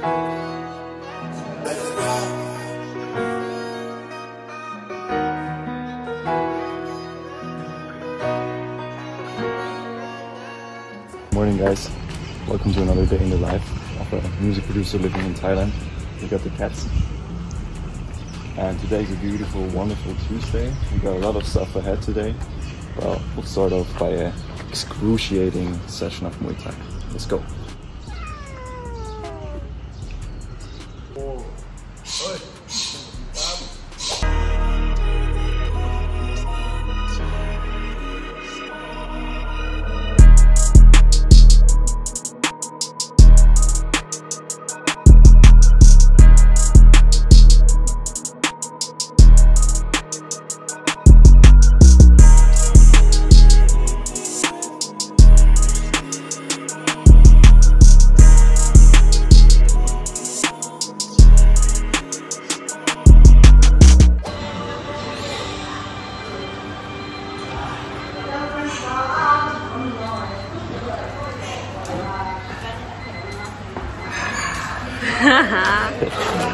Morning guys, welcome to another day in the life of a music producer living in Thailand. We got the cats. And today is a beautiful, wonderful Tuesday. We got a lot of stuff ahead today. Well, we'll start off by a excruciating session of Muay Thai. Let's go. 干哈。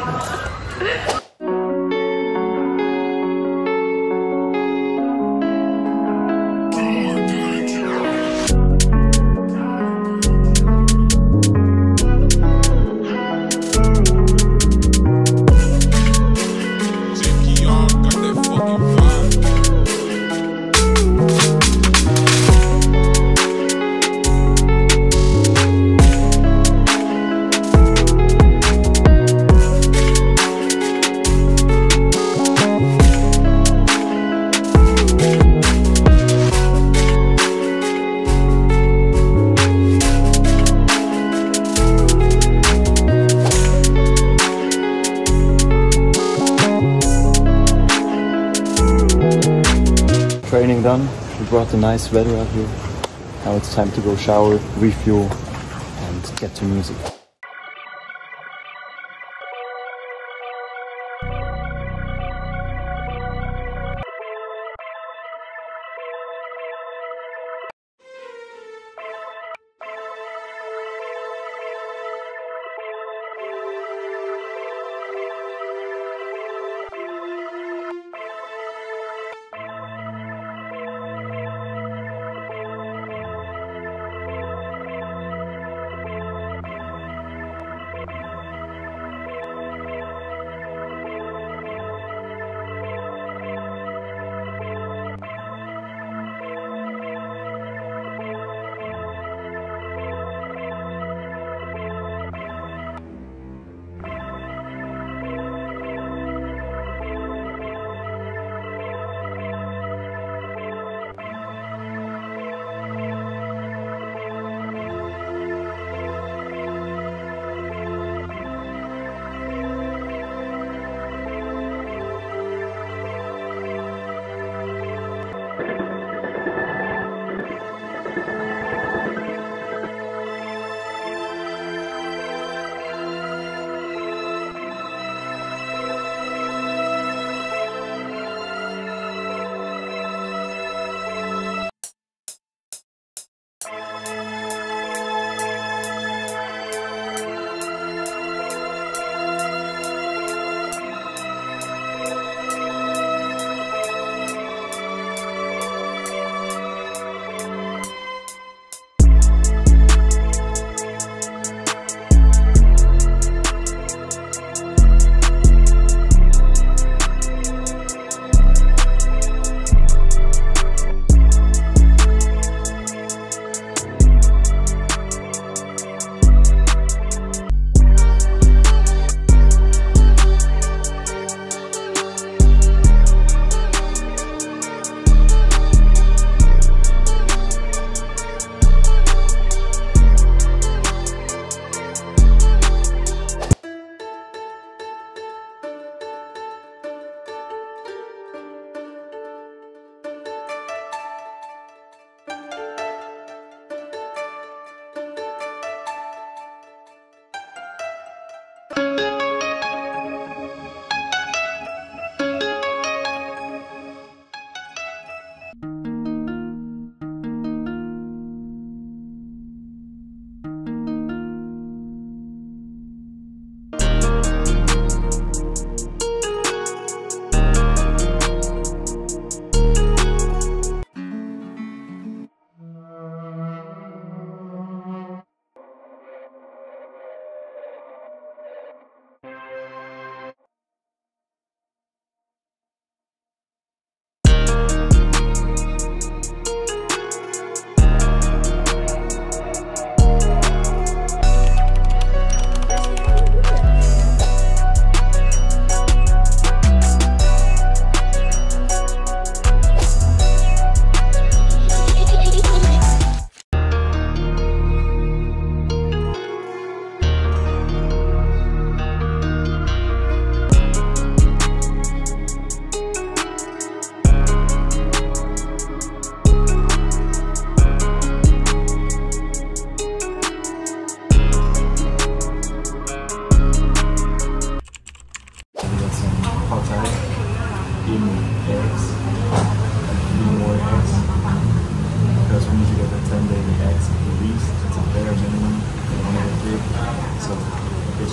Training done. We brought the nice weather out here. Now it's time to go shower, refuel, and get to music.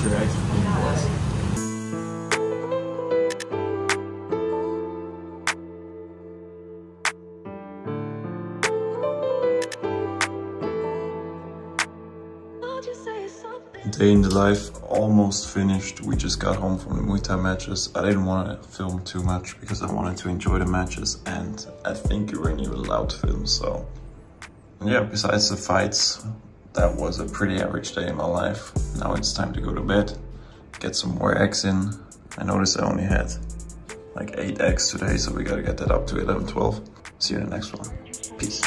Day in the life almost finished. We just got home from the Muay Thai matches. I didn't want to film too much because I wanted to enjoy the matches and I think you weren't even allowed to film. So yeah, besides the fights, that was a pretty average day in my life. Now it's time to go to bed, get some more eggs in. I noticed I only had like eight eggs today, so we gotta get that up to 11, 12. See you in the next one. Peace.